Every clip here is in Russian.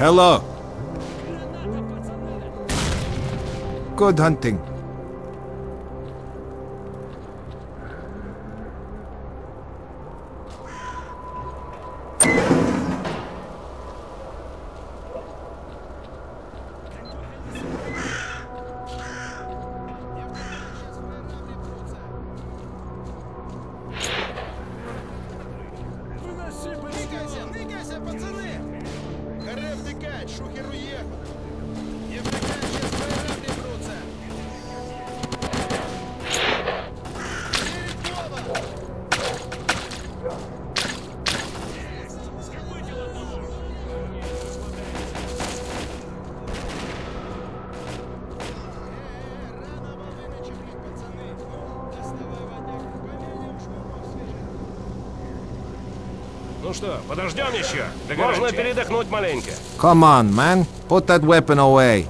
Hello. Good hunting. Ну что, подождем еще? Можно Можно перед... передохнуть маленько. Come on, man. Put that weapon away.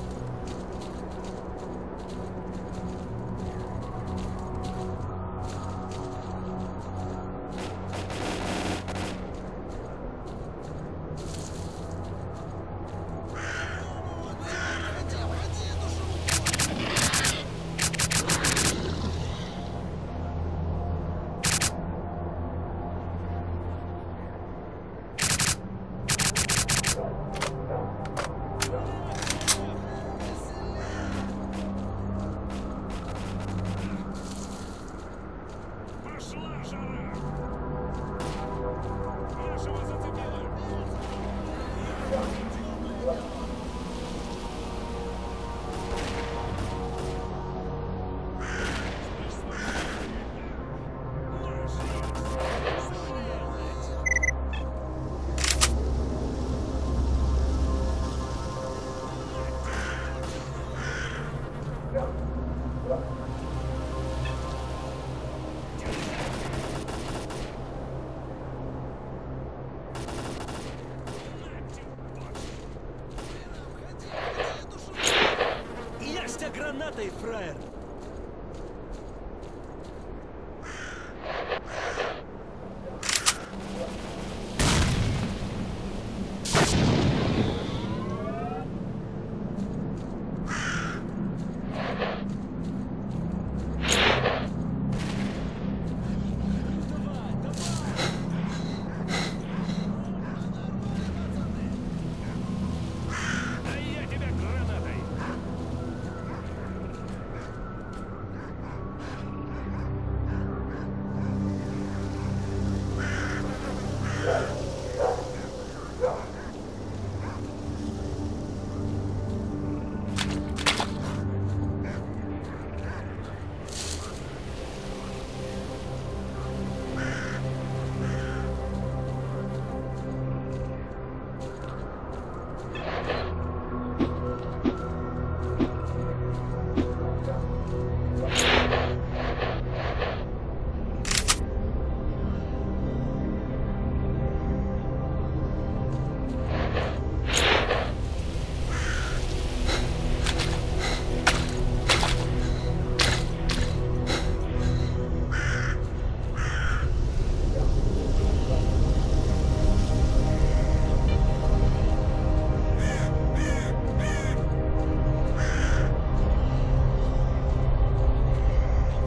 Stay friar.